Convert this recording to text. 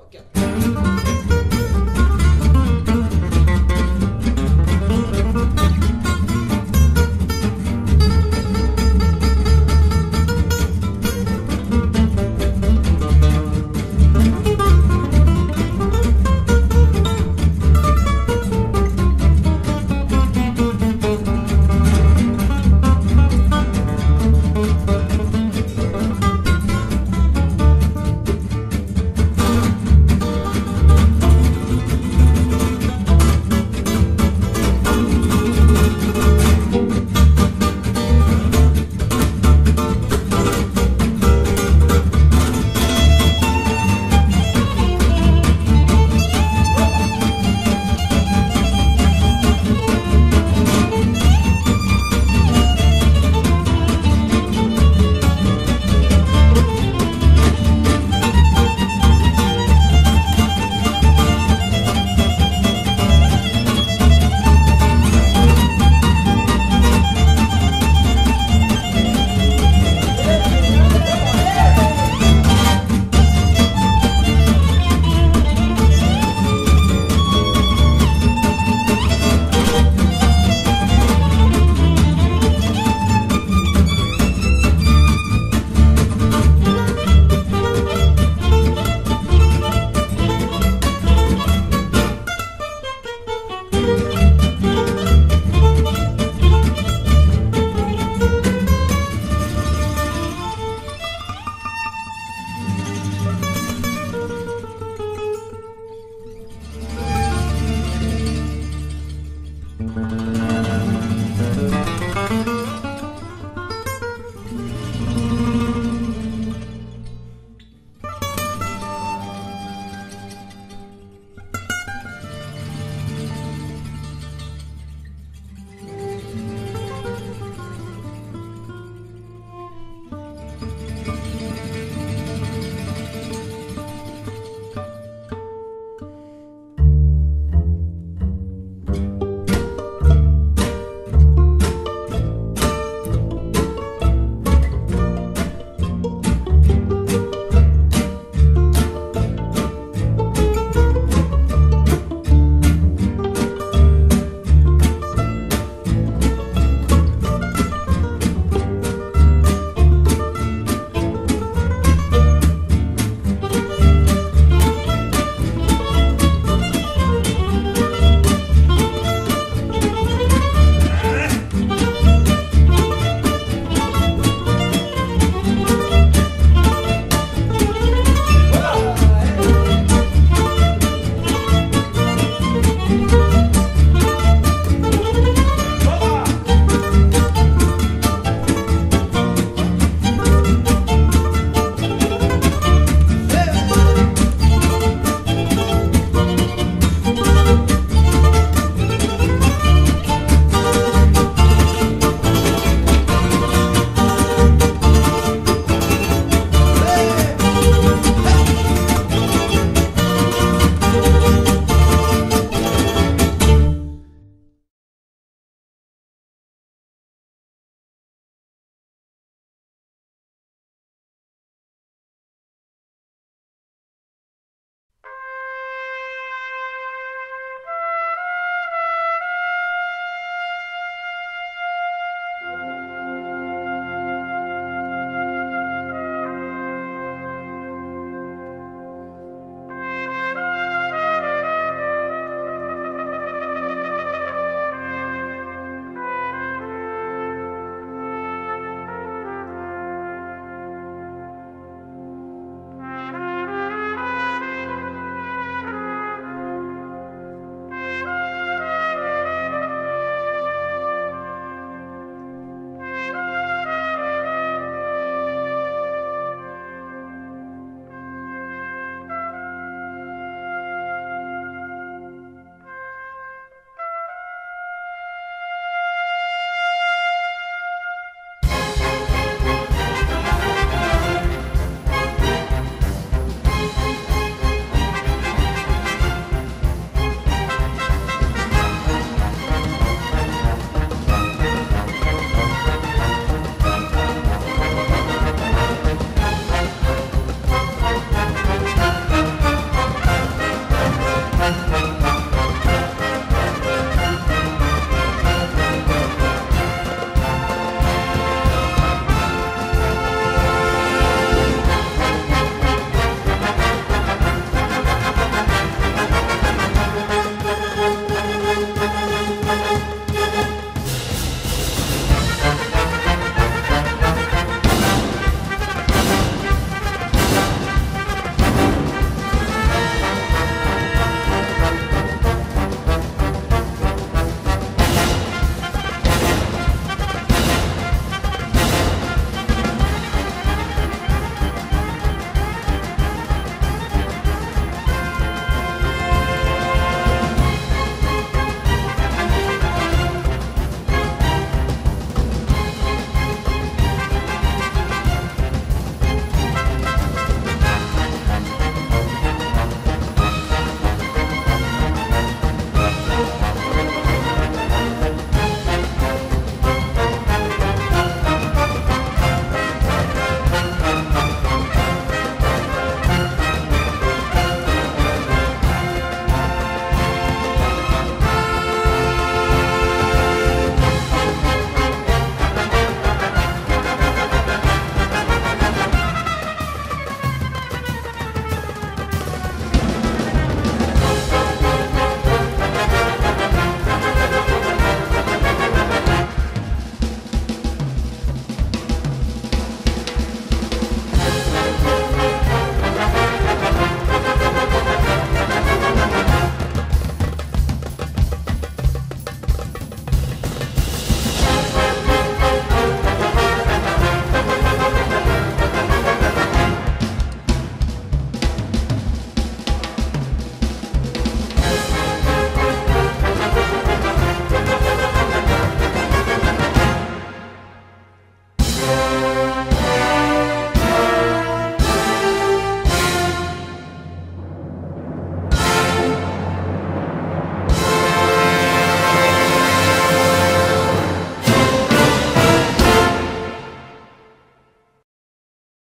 fuck up.